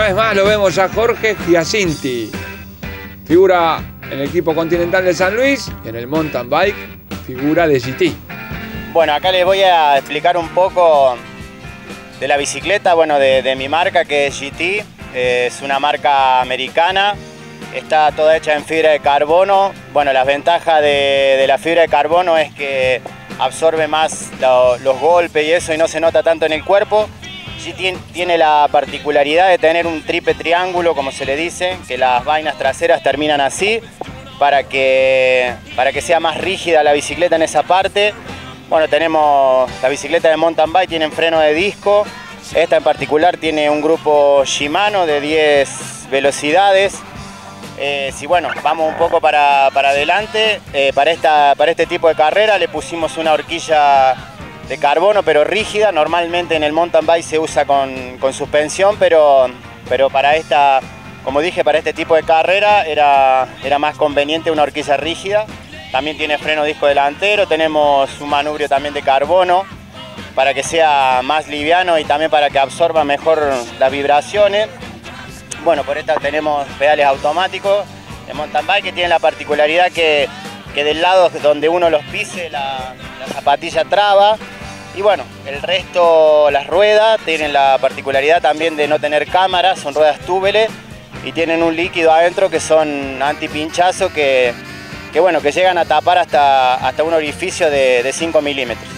vez más lo vemos a Jorge Giacinti. Figura en el equipo continental de San Luis y en el mountain bike, figura de GT. Bueno, acá les voy a explicar un poco de la bicicleta, bueno, de, mi marca que es GT. Es una marca americana, está toda hecha en fibra de carbono. Bueno, las ventajas de, la fibra de carbono es que absorbe más los golpes y eso y no se nota tanto en el cuerpo. Tiene la particularidad de tener un triple triángulo, como se le dice, que las vainas traseras terminan así para que, para que sea más rígida la bicicleta en esa parte. Bueno, tenemos la bicicleta de mountain bike, tienen freno de disco. Esta en particular tiene un grupo Shimano de 10 velocidades. Eh, si bueno, vamos un poco para, adelante, eh, para, esta, para este tipo de carrera le pusimos una horquilla de carbono pero rígida. Normalmente en el mountain bike se usa con, suspensión, pero, pero para esta, como dije, para este tipo de carrera era, era más conveniente una horquilla rígida. También tiene freno disco delantero, tenemos un manubrio también de carbono para que sea más liviano y también para que absorba mejor las vibraciones. Bueno, por esta tenemos pedales automáticos de mountain bike que tienen la particularidad que, del lado donde uno los pise la, zapatilla traba. Y bueno, el resto, las ruedas, tienen la particularidad también de no tener cámaras, son ruedas túbeles y tienen un líquido adentro que son antipinchazo que que bueno, que llegan a tapar hasta, hasta un orificio de, de 5 milímetros.